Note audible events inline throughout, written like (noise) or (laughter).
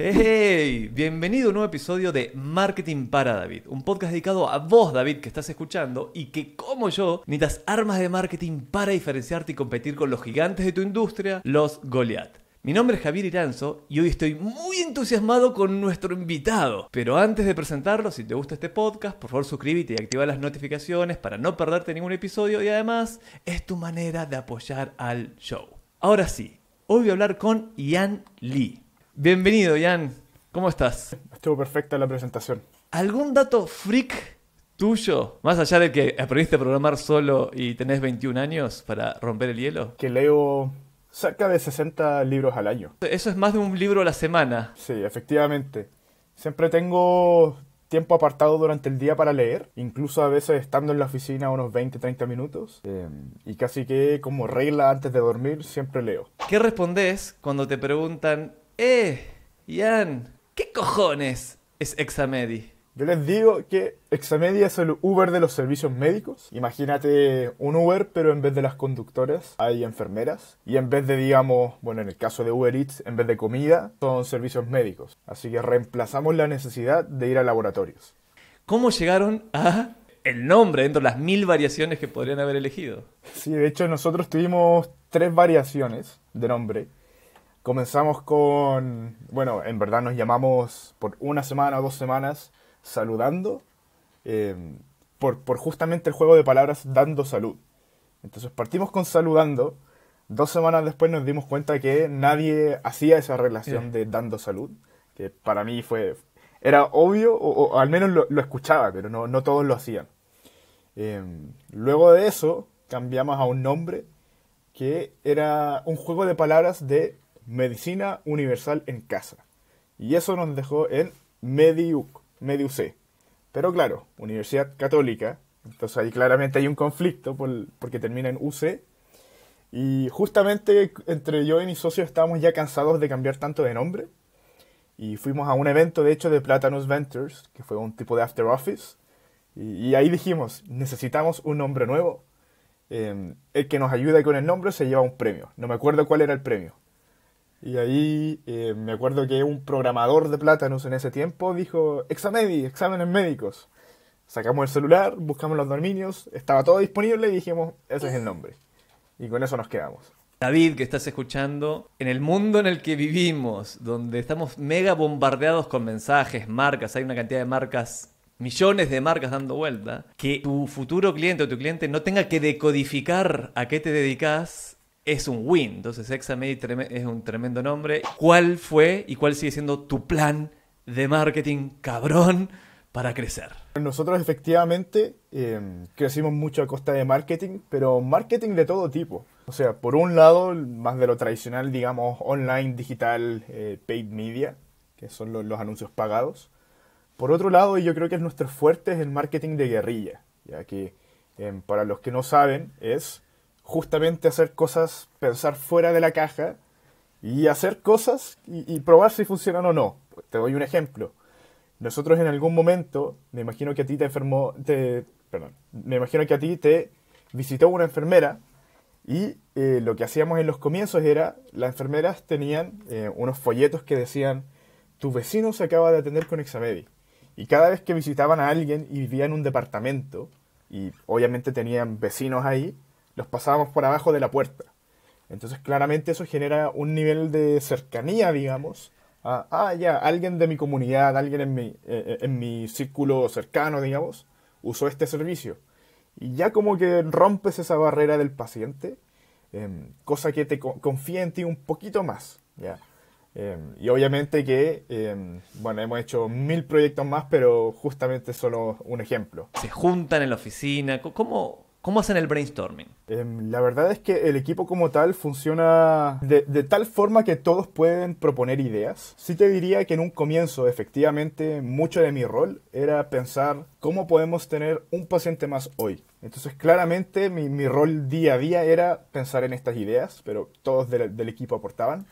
Hey, bienvenido a un nuevo episodio de Marketing para David, un podcast dedicado a vos, David, que estás escuchando y que, como yo, necesitas armas de marketing para diferenciarte y competir con los gigantes de tu industria, los Goliath. Mi nombre es Javier Iranzo y hoy estoy muy entusiasmado con nuestro invitado. Pero antes de presentarlo, si te gusta este podcast, por favor suscríbete y activa las notificaciones para no perderte ningún episodio y además es tu manera de apoyar al show. Ahora sí, hoy voy a hablar con Ian Lee. Bienvenido, Ian. ¿Cómo estás? Estuvo perfecta la presentación. ¿Algún dato freak tuyo? Más allá de que aprendiste a programar solo y tenés 21 años para romper el hielo. Que leo cerca de 60 libros al año. Eso es más de un libro a la semana. Sí, efectivamente. Siempre tengo tiempo apartado durante el día para leer, incluso a veces estando en la oficina unos 20, 30 minutos. Eh, y casi que como regla antes de dormir siempre leo. ¿Qué respondes cuando te preguntan, eh, Ian, ¿qué cojones es Examedi? Yo les digo que Examedia es el Uber de los servicios médicos. Imagínate un Uber, pero en vez de las conductoras hay enfermeras. Y en vez de, digamos, bueno, en el caso de Uber Eats, en vez de comida, son servicios médicos. Así que reemplazamos la necesidad de ir a laboratorios. ¿Cómo llegaron a el nombre dentro de las mil variaciones que podrían haber elegido? Sí, de hecho nosotros tuvimos tres variaciones de nombre. Comenzamos con, bueno, en verdad nos llamamos por una semana o dos semanas saludando eh, por, por, justamente el juego de palabras dando salud. Entonces partimos con saludando. Dos semanas después nos dimos cuenta que nadie hacía esa relación de dando salud, que para mí fue era obvio, o, o al menos lo, lo, escuchaba, pero no, no todos lo hacían. Eh, luego de eso cambiamos a un nombre que era un juego de palabras de medicina universal en casa. Y eso nos dejó en Mediuc. Mediuc. Pero claro, Universidad Católica, entonces ahí claramente hay un conflicto por, porque termina en UC. Y justamente entre yo y mi socio estábamos ya cansados de cambiar tanto de nombre. Y fuimos a un evento, de hecho, de Platanus Ventures, que fue un tipo de after office. Y, y ahí dijimos, necesitamos un nombre nuevo. Eh, el que nos ayude con el nombre se lleva un premio. No me acuerdo cuál era el premio. Y ahí eh, me acuerdo que un programador de plátanos en ese tiempo dijo, Examedi, exámenes médicos. Sacamos el celular, buscamos los dominios, estaba todo disponible y dijimos, ese es el nombre. Y con eso nos quedamos. David, que estás escuchando, en el mundo en el que vivimos, donde estamos mega bombardeados con mensajes, marcas, hay una cantidad de marcas millones de marcas dando vuelta, que tu futuro cliente o tu cliente no tenga que decodificar a qué te dedicas es un win. Entonces Examedi es un tremendo nombre. ¿Cuál fue y cuál sigue siendo tu plan de marketing cabrón para crecer? Nosotros efectivamente eh, crecimos mucho a costa de marketing, pero marketing de todo tipo. O sea, por un lado, más de lo tradicional, digamos, online, digital, eh, paid media, que son los, anuncios pagados. Por otro lado, y yo creo que es nuestro fuerte, es el marketing de guerrilla, ya que eh, para los que no saben, es justamente hacer cosas, pensar fuera de la caja y hacer cosas y, probar si funcionan o no. Te doy un ejemplo. Nosotros en algún momento, me imagino que a ti te enfermó, te, perdón, me imagino que a ti te visitó una enfermera y eh, lo que hacíamos en los comienzos era, las enfermeras tenían eh, unos folletos que decían, tu vecino se acaba de atender con Examedi. Y cada vez que visitaban a alguien y vivía en un departamento, y obviamente tenían vecinos ahí, los pasábamos por abajo de la puerta. Entonces claramente eso genera un nivel de cercanía, digamos. A, ah, ya, alguien de mi comunidad, alguien en mi, eh, en mi círculo cercano, digamos, usó este servicio. Y ya como que rompes esa barrera del paciente, eh, cosa que te confía en ti un poquito más. ¿ya? Eh, y obviamente que, eh, bueno, hemos hecho mil proyectos más, pero justamente solo un ejemplo. Se juntan en la oficina, ¿cómo, ¿Cómo hacen el brainstorming? Eh, la verdad es que el equipo como tal funciona de, tal forma que todos pueden proponer ideas. Sí te diría que en un comienzo, efectivamente, mucho de mi rol era pensar cómo podemos tener un paciente más hoy. Entonces, claramente, mi, mi rol día a día era pensar en estas ideas, pero todos del, del equipo aportaban.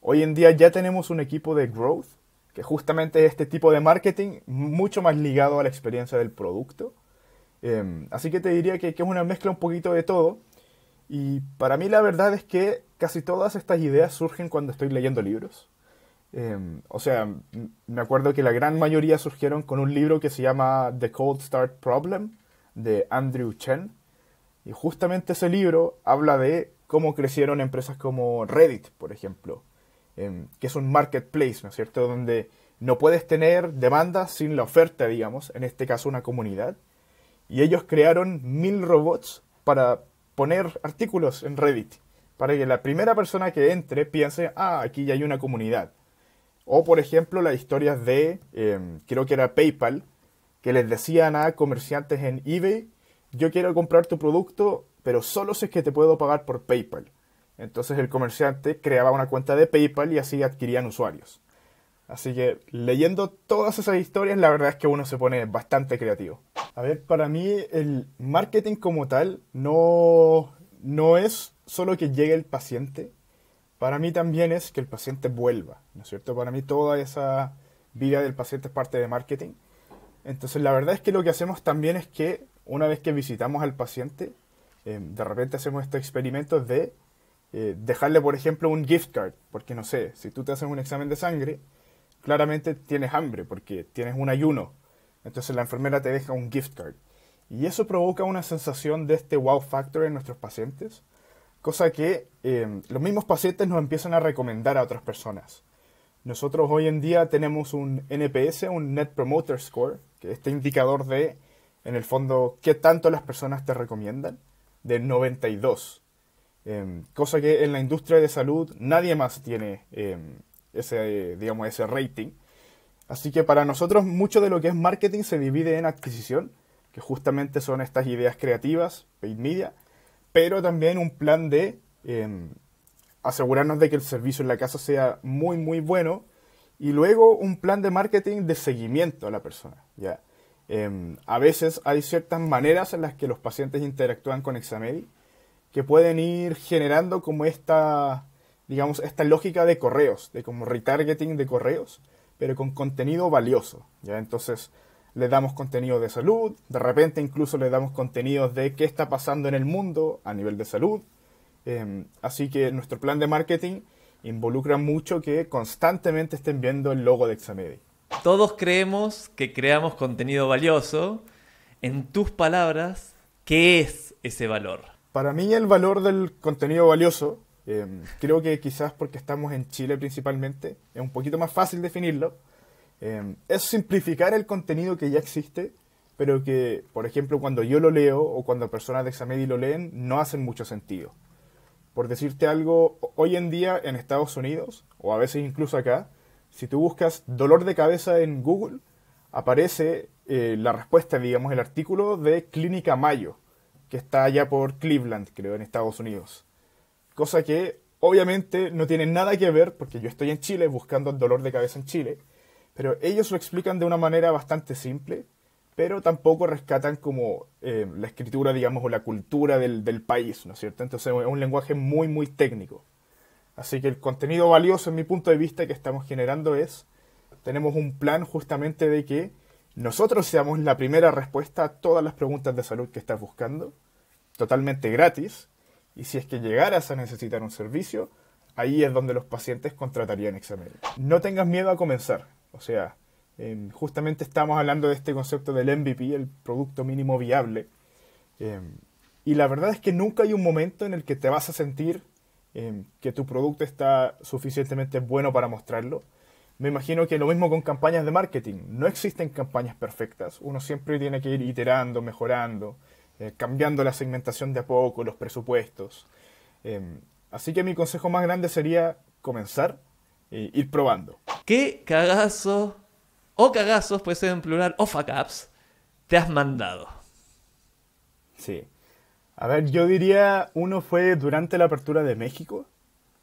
Hoy en día ya tenemos un equipo de growth, que justamente es este tipo de marketing mucho más ligado a la experiencia del producto. Eh, así que te diría que, que, es una mezcla un poquito de todo. Y para mí la verdad es que casi todas estas ideas surgen cuando estoy leyendo libros. Em, o sea, me acuerdo que la gran mayoría surgieron con un libro que se llama The Cold Start Problem de Andrew Chen. Y justamente ese libro habla de cómo crecieron empresas como Reddit, por ejemplo, em, que es un marketplace, ¿no es cierto?, donde no puedes tener demanda sin la oferta, digamos, en este caso una comunidad. Y ellos crearon mil robots para poner artículos en Reddit, para que la primera persona que entre piense, ah, aquí ya hay una comunidad. O, por ejemplo, las historias de, em, creo que era PayPal, que les decían a comerciantes en eBay, yo quiero comprar tu producto, pero solo si es que te puedo pagar por PayPal. Entonces el comerciante creaba una cuenta de PayPal y así adquirían usuarios. Así que leyendo todas esas historias, la verdad es que uno se pone bastante creativo. A ver, para mí el marketing como tal no, no es solo que llegue el paciente, para mí también es que el paciente vuelva, ¿no es cierto? Para mí toda esa vida del paciente es parte de marketing. Entonces la verdad es que lo que hacemos también es que una vez que visitamos al paciente, eh, de repente hacemos este experimento de eh, dejarle, por ejemplo, un gift card, porque no sé, si tú te haces un examen de sangre, claramente tienes hambre porque tienes un ayuno. Entonces la enfermera te deja un gift card. Y eso provoca una sensación de este wow factor en nuestros pacientes, cosa que eh, los mismos pacientes nos empiezan a recomendar a otras personas. Nosotros hoy en día tenemos un NPS, un Net Promoter Score, que es este indicador de, en el fondo, qué tanto las personas te recomiendan, de 92. Em, cosa que en la industria de salud nadie más tiene em, ese, digamos, ese rating. Así que para nosotros mucho de lo que es marketing se divide en adquisición, que justamente son estas ideas creativas, paid media, pero también un plan de em, asegurarnos de que el servicio en la casa sea muy, muy bueno y luego un plan de marketing de seguimiento a la persona. ¿ya? Em, a veces hay ciertas maneras en las que los pacientes interactúan con Examedi que pueden ir generando como esta, digamos, esta lógica de correos, de como retargeting de correos, pero con contenido valioso. ¿ya? Entonces, le damos contenido de salud, de repente incluso le damos contenidos de qué está pasando en el mundo a nivel de salud. Em, así que nuestro plan de marketing involucra mucho que constantemente estén viendo el logo de Examedi. Todos creemos que creamos contenido valioso. En tus palabras, ¿qué es ese valor? Para mí el valor del contenido valioso, em, creo que quizás porque estamos en Chile principalmente, es un poquito más fácil definirlo, Em, es simplificar el contenido que ya existe, pero que, por ejemplo, cuando yo lo leo o cuando personas de Examedi lo leen, no hacen mucho sentido. Por decirte algo, hoy en día en Estados Unidos, o a veces incluso acá, si tú buscas dolor de cabeza en Google, aparece eh, la respuesta, digamos, el artículo de Clínica Mayo, que está allá por Cleveland, creo, en Estados Unidos. Cosa que obviamente no tiene nada que ver, porque yo estoy en Chile buscando dolor de cabeza en Chile, pero ellos lo explican de una manera bastante simple, pero tampoco rescatan como eh, la escritura, digamos, o la cultura del, del país, ¿no es cierto? Entonces es un lenguaje muy, muy técnico. Así que el contenido valioso, en mi punto de vista, que estamos generando es, tenemos un plan justamente de que nosotros seamos la primera respuesta a todas las preguntas de salud que estás buscando, totalmente gratis, y si es que llegaras a necesitar un servicio, ahí es donde los pacientes contratarían examen. No tengas miedo a comenzar. O sea, em, justamente estamos hablando de este concepto del MVP, el producto mínimo viable. Em, y la verdad es que nunca hay un momento en el que te vas a sentir em, que tu producto está suficientemente bueno para mostrarlo. Me imagino que lo mismo con campañas de marketing. No existen campañas perfectas. Uno siempre tiene que ir iterando, mejorando, eh, cambiando la segmentación de a poco, los presupuestos. así que mi consejo más grande sería comenzar ir probando. ¿Qué cagazo o cagazos, puede ser en plural, o fuck te has mandado? Sí. A ver, yo diría uno fue durante la apertura de México,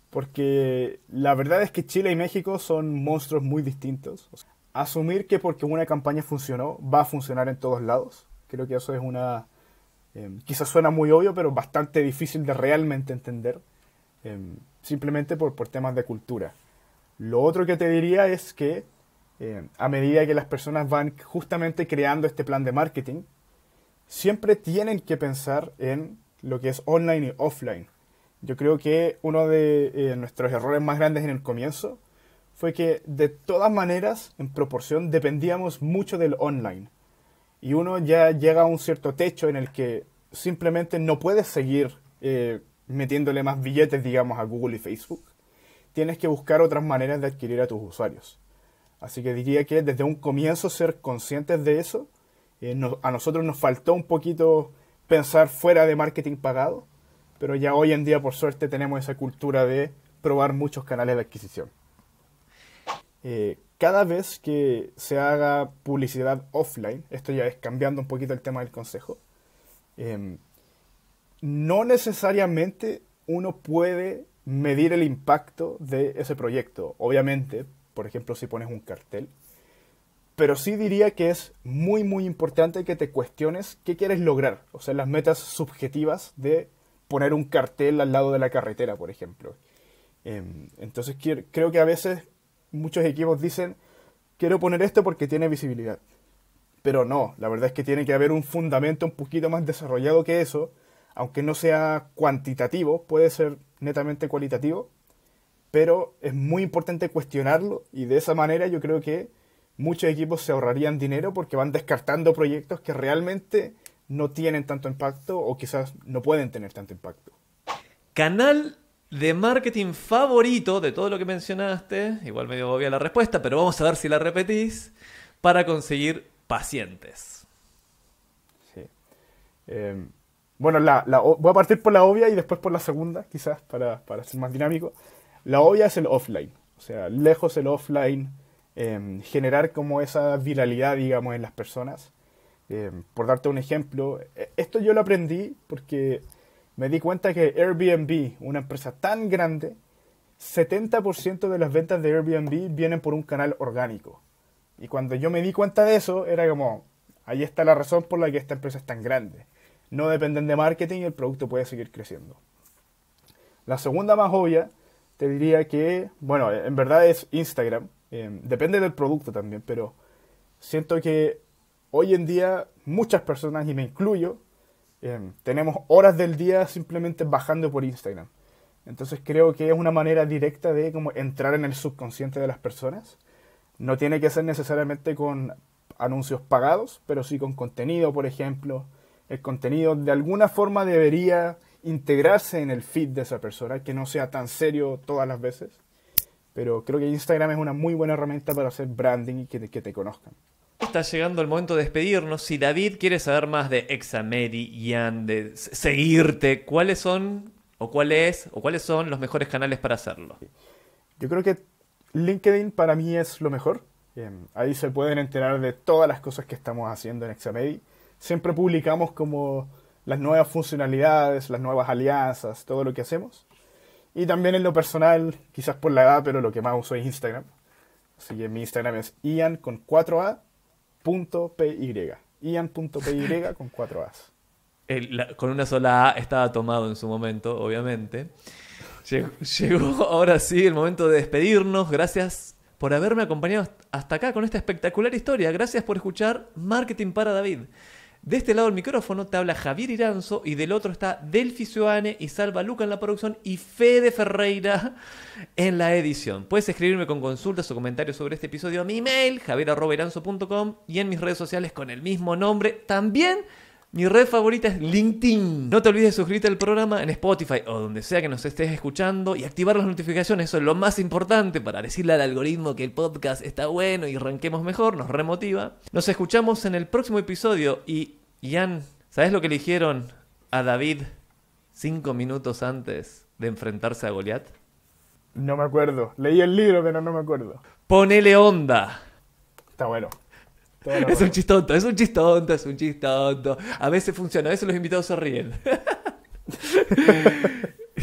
porque la verdad es que Chile y México son monstruos muy distintos. asumir que porque una campaña funcionó, va a funcionar en todos lados, creo que eso es una... Em, quizás suena muy obvio, pero bastante difícil de realmente entender, em, simplemente por, por temas de cultura. Lo otro que te diría es que eh, a medida que las personas van justamente creando este plan de marketing, siempre tienen que pensar en lo que es online y offline. Yo creo que uno de eh, nuestros errores más grandes en el comienzo fue que de todas maneras, en proporción, dependíamos mucho del online. Y uno ya llega a un cierto techo en el que simplemente no puedes seguir eh, metiéndole más billetes, digamos, a Google y Facebook. Tienes que buscar otras maneras de adquirir a tus usuarios. Así que diría que desde un comienzo ser conscientes de eso. Eh, a nosotros nos faltó un poquito pensar fuera de marketing pagado, pero ya hoy en día por suerte tenemos esa cultura de probar muchos canales de adquisición. Eh, cada vez que se haga publicidad offline, esto ya es cambiando un poquito el tema del consejo, em, no necesariamente uno puede medir el impacto de ese proyecto. Obviamente, por ejemplo, si pones un cartel. Pero sí diría que es muy, muy importante que te cuestiones qué quieres lograr. O sea, las metas subjetivas de poner un cartel al lado de la carretera, por ejemplo. Em, entonces creo que a veces muchos equipos dicen, quiero poner esto porque tiene visibilidad. Pero no, la verdad es que tiene que haber un fundamento un poquito más desarrollado que eso aunque no sea cuantitativo, puede ser netamente cualitativo, pero es muy importante cuestionarlo y de esa manera yo creo que muchos equipos se ahorrarían dinero porque van descartando proyectos que realmente no tienen tanto impacto o quizás no pueden tener tanto impacto. Canal de marketing favorito de todo lo que mencionaste, igual medio obvia la respuesta, pero vamos a ver si la repetís, para conseguir pacientes. Sí. Em, bueno, la, voy a partir por la obvia y después por la segunda, quizás, para, ser más dinámico. La obvia es el offline, o sea, lejos el offline, em, generar como esa viralidad, digamos, en las personas. Em, por darte un ejemplo, e, esto yo lo aprendí porque me di cuenta que Airbnb, una empresa tan grande, 70% de las ventas de Airbnb vienen por un canal orgánico. Y cuando yo me di cuenta de eso, era como, ahí está la razón por la que esta empresa es tan grande no dependen de marketing y el producto puede seguir creciendo. La segunda más obvia, te diría que, bueno, en verdad es Instagram. Eh, depende del producto también, pero siento que hoy en día muchas personas, y me incluyo, eh, tenemos horas del día simplemente bajando por Instagram. Entonces creo que es una manera directa de como entrar en el subconsciente de las personas. No tiene que ser necesariamente con anuncios pagados, pero sí con contenido, por ejemplo, el contenido de alguna forma debería integrarse en el feed de esa persona, que no sea tan serio todas las veces. Pero creo que Instagram es una muy buena herramienta para hacer branding y que te, que te conozcan. Está llegando el momento de despedirnos. Si David quiere saber más de Examedi, Ian, de seguirte, ¿cuáles son o cuál o cuáles son los mejores canales para hacerlo? Yo creo que LinkedIn para mí es lo mejor. ahí se pueden enterar de todas las cosas que estamos haciendo en Examedi siempre publicamos como las nuevas funcionalidades, las nuevas alianzas, todo lo que hacemos. Y también en lo personal, quizás por la edad, pero lo que más uso es Instagram. Así que mi Instagram es ian con 4a punto py. Ian.py (laughs) con 4as. con una sola A estaba tomado en su momento, obviamente. llegó ahora sí el momento de despedirnos. Gracias por haberme acompañado hasta acá con esta espectacular historia. Gracias por escuchar Marketing para David. De este lado del micrófono te habla Javier Iranzo y del otro está Delfi Cioane y Salva Luca en la producción y Fede Ferreira en la edición. Puedes escribirme con consultas o comentarios sobre este episodio a mi email, javier.iranzo.com y en mis redes sociales con el mismo nombre. También mi red favorita es LinkedIn. No te olvides de suscribirte al programa en Spotify o donde sea que nos estés escuchando y activar las notificaciones. Eso es lo más importante para decirle al algoritmo que el podcast está bueno y ranquemos mejor, nos remotiva. Nos escuchamos en el próximo episodio y, Ian, ¿sabes lo que le dijeron a David cinco minutos antes de enfrentarse a Goliat? No me acuerdo. Leí el libro, pero no me acuerdo. Ponele onda. Está bueno es un chistonto, es un chistonto, es un chistonto. A veces funciona, a veces los invitados se ríen. (laughs)